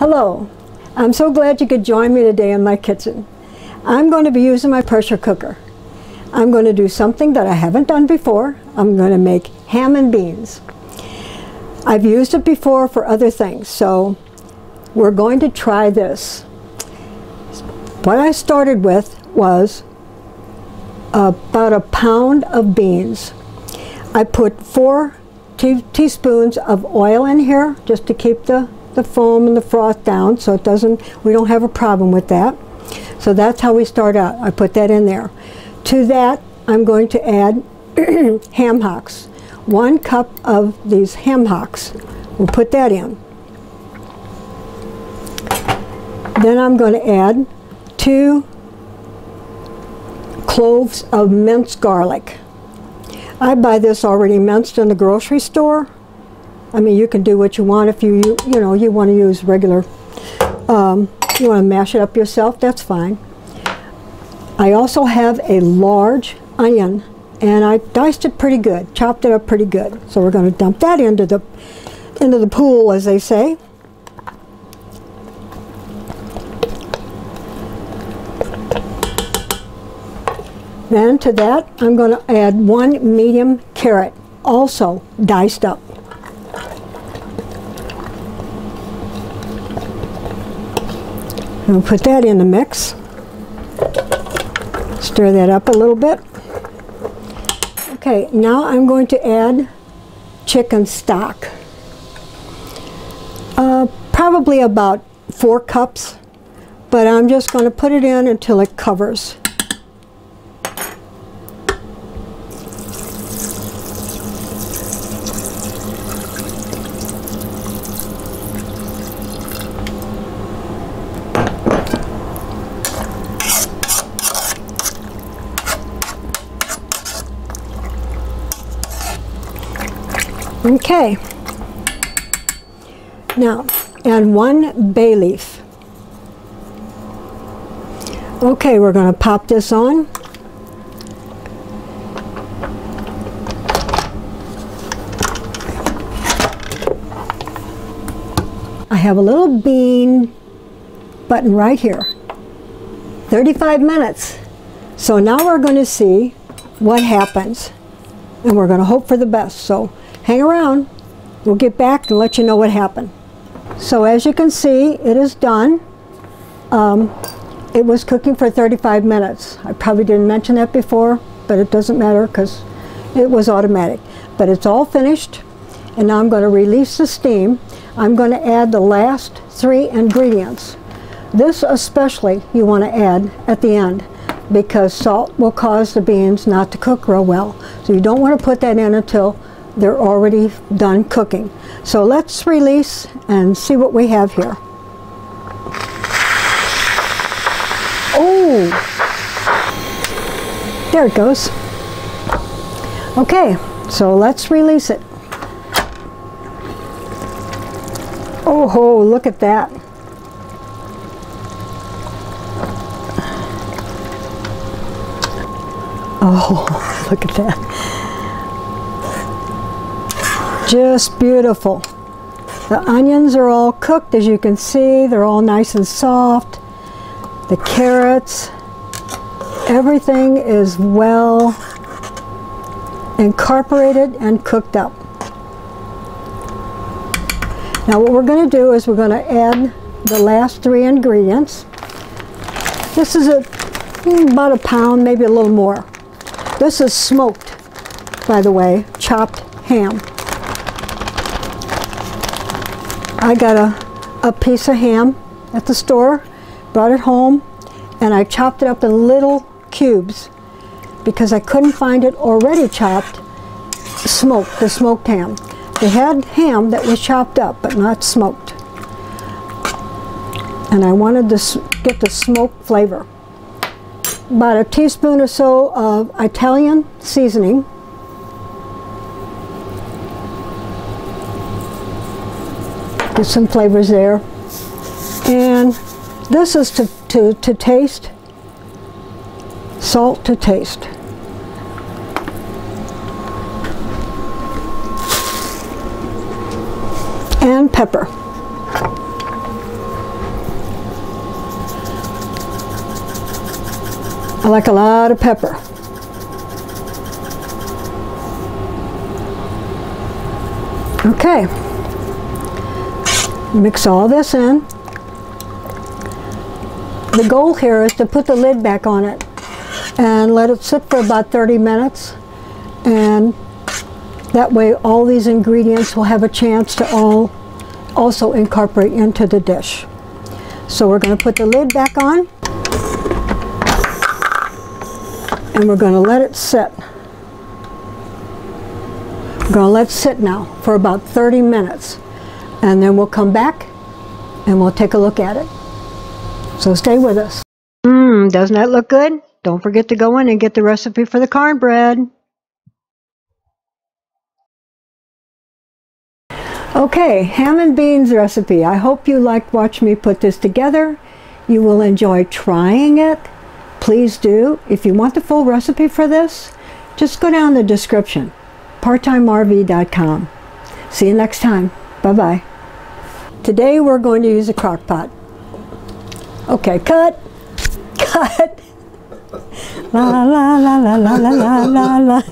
Hello, I'm so glad you could join me today in my kitchen. I'm going to be using my pressure cooker. I'm going to do something that I haven't done before. I'm going to make ham and beans. I've used it before for other things, so we're going to try this. What I started with was about a pound of beans. I put four tea teaspoons of oil in here just to keep the the foam and the froth down so it doesn't, we don't have a problem with that. So that's how we start out. I put that in there. To that, I'm going to add ham hocks. One cup of these ham hocks. We'll put that in. Then I'm going to add two cloves of minced garlic. I buy this already minced in the grocery store. I mean, you can do what you want if you, you, you know, you want to use regular, um, you want to mash it up yourself, that's fine. I also have a large onion and I diced it pretty good, chopped it up pretty good. So we're going to dump that into the, into the pool, as they say. Then to that, I'm going to add one medium carrot, also diced up. We'll put that in the mix. Stir that up a little bit. Okay, now I'm going to add chicken stock. Uh, probably about four cups, but I'm just going to put it in until it covers. Okay. Now, and one bay leaf. Okay, we're going to pop this on. I have a little bean button right here. 35 minutes. So now we're going to see what happens. And we're going to hope for the best. So hang around. We'll get back and let you know what happened. So as you can see, it is done. Um, it was cooking for 35 minutes. I probably didn't mention that before, but it doesn't matter because it was automatic. But it's all finished, and now I'm going to release the steam. I'm going to add the last three ingredients. This especially you want to add at the end because salt will cause the beans not to cook real well. So you don't want to put that in until they're already done cooking. So let's release and see what we have here. Oh, there it goes. Okay, so let's release it. Oh, look at that. Oh, look at that. Just beautiful. The onions are all cooked as you can see. They're all nice and soft. The carrots, everything is well incorporated and cooked up. Now what we're going to do is we're going to add the last three ingredients. This is a, hmm, about a pound, maybe a little more. This is smoked, by the way, chopped ham. I got a, a piece of ham at the store, brought it home, and I chopped it up in little cubes because I couldn't find it already chopped, smoked, the smoked ham. They had ham that was chopped up but not smoked. And I wanted to get the smoked flavor. About a teaspoon or so of Italian seasoning Get some flavors there. And this is to, to, to taste, salt to taste. And pepper. I like a lot of pepper. Okay. Mix all this in. The goal here is to put the lid back on it and let it sit for about 30 minutes and that way all these ingredients will have a chance to all also incorporate into the dish. So we're going to put the lid back on and we're going to let it sit. We're going to let it sit now for about 30 minutes and then we'll come back and we'll take a look at it. So stay with us. Mmm, doesn't that look good? Don't forget to go in and get the recipe for the cornbread. Okay, ham and beans recipe. I hope you liked watching me put this together. You will enjoy trying it. Please do. If you want the full recipe for this, just go down the description, parttimerv.com. See you next time. Bye-bye. Today we're going to use a crock pot. Okay, cut. Cut. La la la la la la la la.